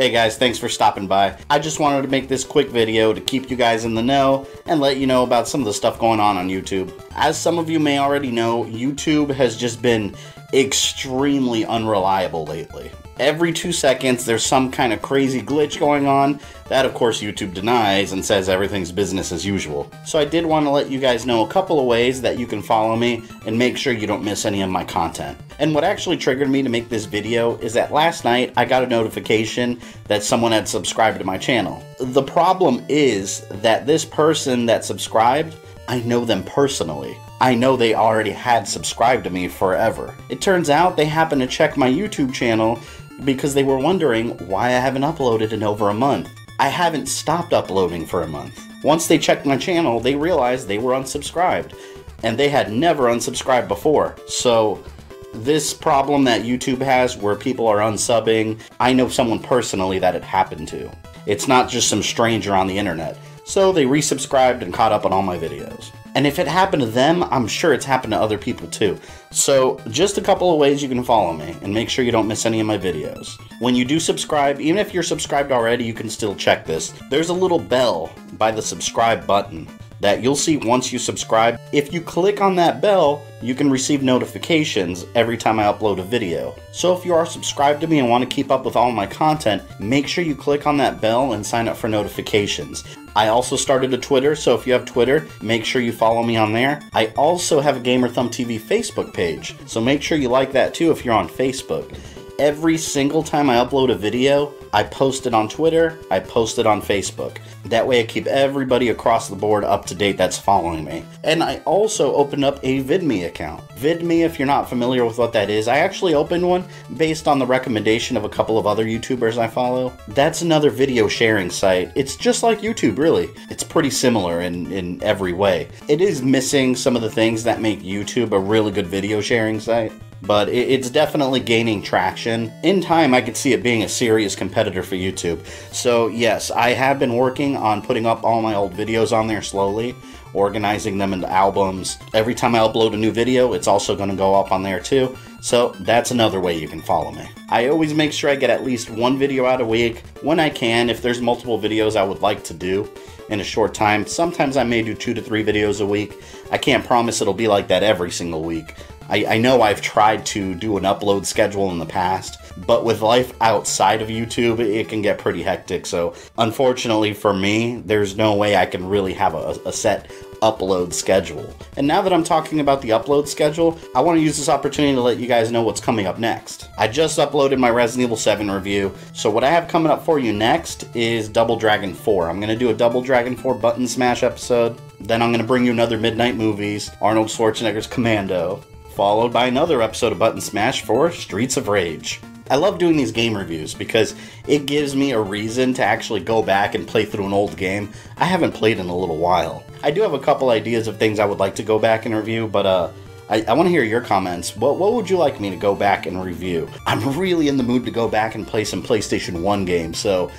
Hey guys, thanks for stopping by. I just wanted to make this quick video to keep you guys in the know and let you know about some of the stuff going on on YouTube. As some of you may already know, YouTube has just been extremely unreliable lately. Every two seconds, there's some kind of crazy glitch going on. That, of course, YouTube denies and says everything's business as usual. So I did want to let you guys know a couple of ways that you can follow me and make sure you don't miss any of my content. And what actually triggered me to make this video is that last night I got a notification that someone had subscribed to my channel. The problem is that this person that subscribed, I know them personally. I know they already had subscribed to me forever. It turns out they happened to check my YouTube channel because they were wondering why I haven't uploaded in over a month. I haven't stopped uploading for a month. Once they checked my channel, they realized they were unsubscribed, and they had never unsubscribed before. So, this problem that YouTube has where people are unsubbing, I know someone personally that it happened to. It's not just some stranger on the internet. So they resubscribed and caught up on all my videos. And if it happened to them, I'm sure it's happened to other people too. So just a couple of ways you can follow me and make sure you don't miss any of my videos. When you do subscribe, even if you're subscribed already, you can still check this. There's a little bell by the subscribe button that you'll see once you subscribe. If you click on that bell, you can receive notifications every time I upload a video. So if you are subscribed to me and want to keep up with all my content, make sure you click on that bell and sign up for notifications. I also started a Twitter, so if you have Twitter, make sure you follow me on there. I also have a Gamer Thumb TV Facebook page, so make sure you like that too if you're on Facebook every single time I upload a video, I post it on Twitter, I post it on Facebook. That way I keep everybody across the board up to date that's following me. And I also opened up a VidMe account. VidMe, if you're not familiar with what that is, I actually opened one based on the recommendation of a couple of other YouTubers I follow. That's another video sharing site. It's just like YouTube, really. It's pretty similar in, in every way. It is missing some of the things that make YouTube a really good video sharing site but it's definitely gaining traction. In time, I could see it being a serious competitor for YouTube. So, yes, I have been working on putting up all my old videos on there slowly, organizing them into albums. Every time I upload a new video, it's also going to go up on there too. So, that's another way you can follow me. I always make sure I get at least one video out a week when I can. If there's multiple videos I would like to do in a short time, sometimes I may do two to three videos a week. I can't promise it'll be like that every single week. I, I know I've tried to do an upload schedule in the past, but with life outside of YouTube, it can get pretty hectic. So, unfortunately for me, there's no way I can really have a, a set upload schedule. And now that I'm talking about the upload schedule, I want to use this opportunity to let you guys know what's coming up next. I just uploaded my Resident Evil 7 review, so what I have coming up for you next is Double Dragon 4. I'm going to do a Double Dragon 4 button smash episode, then I'm going to bring you another Midnight Movies, Arnold Schwarzenegger's Commando, followed by another episode of Button Smash for Streets of Rage. I love doing these game reviews because it gives me a reason to actually go back and play through an old game I haven't played in a little while. I do have a couple ideas of things I would like to go back and review, but uh, I, I want to hear your comments. What, what would you like me to go back and review? I'm really in the mood to go back and play some PlayStation 1 games, so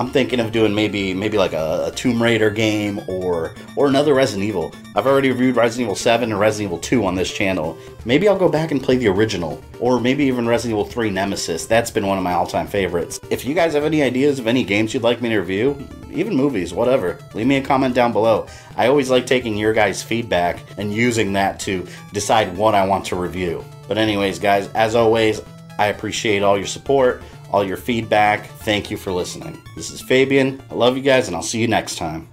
I'm thinking of doing maybe maybe like a, a, Tomb Raider game or or another Resident Evil. I've already reviewed Resident Evil 7 and Resident Evil 2 on this channel. Maybe I'll go back and play the original or maybe even Resident Evil 3 Nemesis. That's been one of my all-time favorites. If you guys have any ideas of any games you'd like me to review, even movies, whatever, leave me a comment down below. I always like taking your guys' feedback and using that to decide what I want to review. But anyways, guys, as always, I appreciate all your support all your feedback. Thank you for listening. This is Fabian. I love you guys, and I'll see you next time.